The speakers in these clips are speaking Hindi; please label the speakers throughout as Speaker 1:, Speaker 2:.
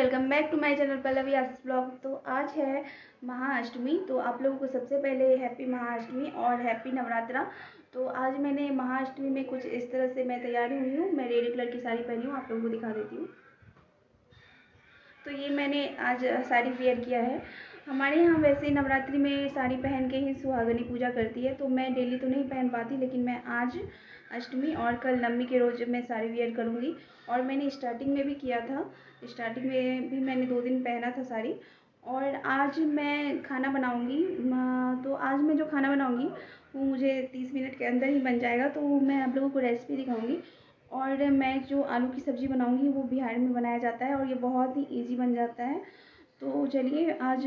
Speaker 1: Back to my channel Pallavi Asis blog. तो आज है महाअष्टमी तो आप लोगों को सबसे पहले हैप्पी महाअष्टमी और हैप्पी नवरात्रा। तो आज मैंने महाअष्टमी में कुछ इस तरह से मैं तैयारी हुई हूँ। मैं रेड कलर की साड़ी पहनी हूँ, आप लोगों को दिखा देती हूँ। तो ये मैंने आज साड़ी वेयर किया है। हमारे यहाँ वैसे नवरात्रि में साड़ी पहन के ही सुहागनी पूजा करती है तो मैं डेली तो नहीं पहन पाती, लेकिन मैं आज अष्टमी और कल नवमी के रोज़ मैं साड़ी वेयर करूँगी। और मैंने स्टार्टिंग में भी किया था स्टार्टिंग में भी मैंने दो दिन पहना था साड़ी। और आज मैं खाना बनाऊँगी तो आज मैं जो खाना बनाऊँगी, वो मुझे तीस मिनट के अंदर ही बन जाएगा तो मैं आप लोगों को रेसिपी दिखाऊँगी। और मैं जो आलू की सब्ज़ी बनाऊँगी, वो बिहार में बनाया जाता है और ये बहुत ही ईजी बन जाता है। तो चलिए, आज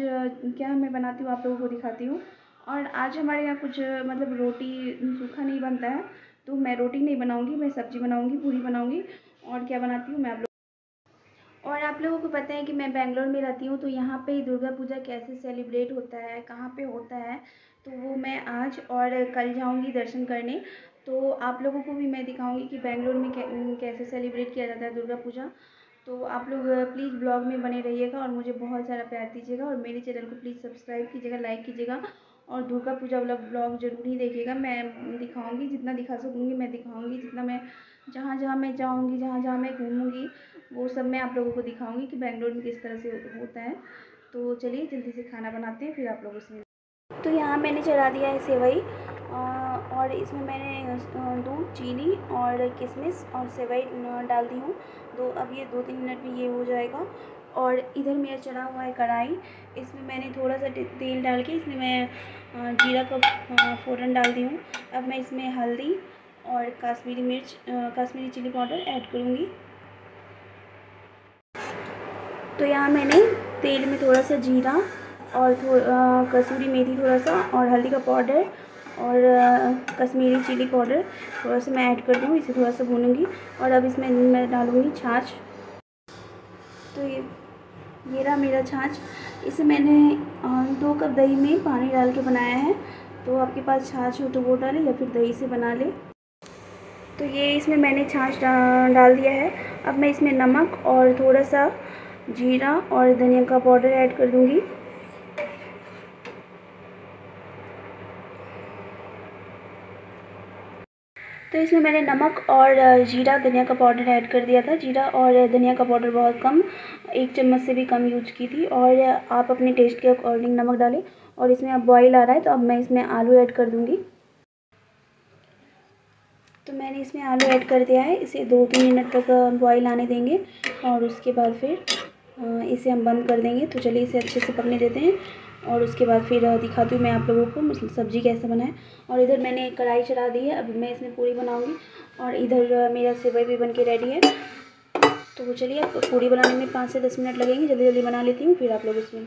Speaker 1: क्या मैं बनाती हूँ, आप लोगों को दिखाती हूँ। और आज हमारे यहाँ कुछ मतलब रोटी सूखा नहीं बनता है तो मैं रोटी नहीं बनाऊँगी, मैं सब्ज़ी बनाऊँगी, पूरी बनाऊँगी। और क्या बनाती हूँ मैं आप लोग और आप लोगों को पता है कि मैं बेंगलोर में रहती हूँ तो यहाँ पे दुर्गा पूजा कैसे सेलिब्रेट होता है, कहाँ पे होता है तो वो मैं आज और कल जाऊँगी दर्शन करने। तो आप लोगों को भी मैं दिखाऊँगी कि बेंगलोर में कैसे सेलिब्रेट किया जाता है दुर्गा पूजा। तो आप लोग प्लीज़ ब्लॉग में बने रहिएगा और मुझे बहुत सारा प्यार दीजिएगा और मेरे चैनल को प्लीज़ सब्सक्राइब कीजिएगा लाइक कीजिएगा और दुर्गा पूजा वाला ब्लॉग ज़रूर ही देखिएगा। मैं दिखाऊँगी, जितना दिखा सकूँगी मैं दिखाऊँगी, जितना मैं, जहाँ जहाँ मैं जाऊँगी, जहाँ जहाँ मैं घूमूँगी, वो सब मैं आप लोगों को दिखाऊँगी कि बेंगलोर में किस तरह से होता है। तो चलिए जल्दी से खाना बनाते हैं, फिर आप लोगों से तो यहाँ मैंने चढ़ा दिया है सेवई और इसमें मैंने दूध चीनी और किशमिश और सेवई डाल दी हूँ। दो, अब ये दो तीन मिनट में ये हो जाएगा। और इधर मेरा चढ़ा हुआ है कढ़ाई। इसमें मैंने थोड़ा सा तेल डाल के इसमें मैं जीरा का फ़ोरन डाल दी हूँ। अब मैं इसमें हल्दी और काश्मीरी मिर्च काश्मीरी चिली पाउडर ऐड करूँगी। तो यहाँ मैंने तेल में थोड़ा सा जीरा और कसूरी मेथी थोड़ा सा और हल्दी का पाउडर और कश्मीरी चिली पाउडर। थोड़ा सा मैं ऐड कर दूँ, इसे थोड़ा सा भूनूँगी। और अब इसमें मैं डालूँगी छाछ। तो ये ये रहा मेरा छाछ। इसे मैंने दो कप दही में पानी डाल के बनाया है। तो आपके पास छाछ हो तो वो डालें या फिर दही से बना लें। तो ये इसमें मैंने छाछ डाल दिया है। अब मैं इसमें नमक और थोड़ा सा जीरा और धनिया का पाउडर ऐड कर दूँगी। तो इसमें मैंने नमक और जीरा, धनिया का पाउडर ऐड कर दिया था। जीरा और धनिया का पाउडर बहुत कम, एक चम्मच से भी कम यूज़ की थी। और आप अपने टेस्ट के अकॉर्डिंग नमक डालें और इसमें अब बॉईल आ रहा है तो अब मैं इसमें आलू ऐड कर दूँगी। तो मैंने इसमें आलू ऐड कर दिया है। इसे दो तीन मिनट तक बॉईल आने देंगे और उसके बाद फिर इसे हम बंद कर देंगे। तो चलिए इसे अच्छे से पकने देते हैं। और उसके बाद फिर दिखाती हूँ मैं आप लोगों को मतलब सब्ज़ी कैसे बनाए और इधर मैंने कढ़ाई चढ़ा दी है अब मैं इसमें पूरी बनाऊँगी। और इधर मेरा सेवई भी बन के रेडी है। तो चलिए चलिए पूरी बनाने में पाँच से दस मिनट लगेंगे जल्दी जल्दी बना लेती हूँ, फिर आप लोगों से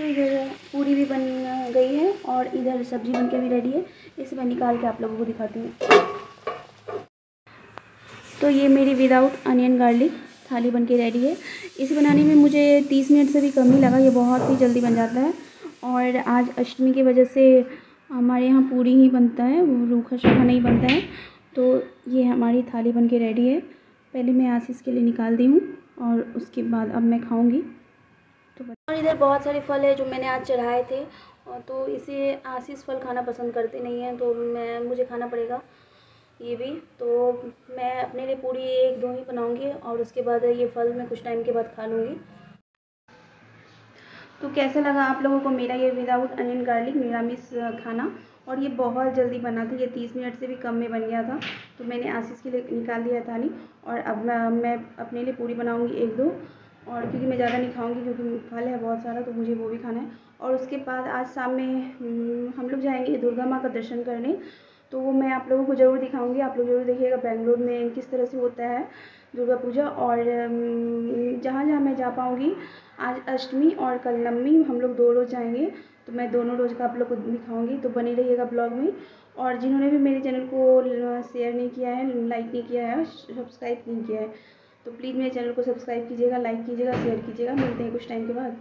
Speaker 1: मिलती इधर पूरी भी बन गई है और इधर सब्ज़ी बन के भी रेडी है। इसे मैं निकाल के आप लोगों को दिखाती हूँ। तो ये मेरी विदाउट अनियन गार्लिक थाली बन के रेडी है। इसे बनाने में मुझे तीस मिनट से भी कम ही लगा, ये बहुत ही जल्दी बन जाता है। और आज अष्टमी की वजह से हमारे यहाँ पूरी ही बनता है, रूखा शूखा नहीं बनता है। तो ये हमारी थाली बन के रेडी है। पहले मैं आशीष के लिए निकाल दी हूँ और उसके बाद अब मैं खाऊँगी। तो और इधर बहुत सारे फल है जो मैंने आज चढ़ाए थे तो इसे आशीष फल खाना पसंद करते नहीं हैं तो मैं, मुझे खाना पड़ेगा ये भी। तो मैं अपने लिए पूरी एक, दो ही बनाऊँगी, और उसके बाद ये फल मैं कुछ टाइम के बाद खा लूँगी। तो कैसा लगा आप लोगों को मेरा ये विदाउट अनियन गार्लिक निरामिस खाना? और ये बहुत जल्दी बना था, ये तीस मिनट से भी कम में बन गया था तो मैंने आशीष के लिए निकाल दिया थाली और अब मैं मैं अपने लिए पूरी बनाऊँगी एक, दो। और क्योंकि मैं ज़्यादा नहीं खाऊँगी क्योंकि फल है बहुत सारा तो मुझे वो भी खाना है। और उसके बाद आज शाम में हम्म, हम लोग जाएँगे दुर्गा माँ का दर्शन करने। तो वो मैं आप लोगों को ज़रूर दिखाऊँगी। आप लोग ज़रूर देखिएगा बेंगलोर में किस तरह से होता है दुर्गा पूजा। और जहाँ जहाँ मैं जा पाऊँगी आज अष्टमी और कल नवमी हम लोग दो रोज़ जाएँगे। तो मैं दोनों रोज़ का आप लोग को दिखाऊँगी। तो बने रहिएगा ब्लॉग में। और जिन्होंने भी मेरे चैनल को शेयर नहीं किया है लाइक नहीं किया है सब्सक्राइब नहीं किया है तो प्लीज़ मेरे चैनल को सब्सक्राइब कीजिएगा लाइक कीजिएगा शेयर कीजिएगा। मिलते हैं कुछ टाइम के बाद।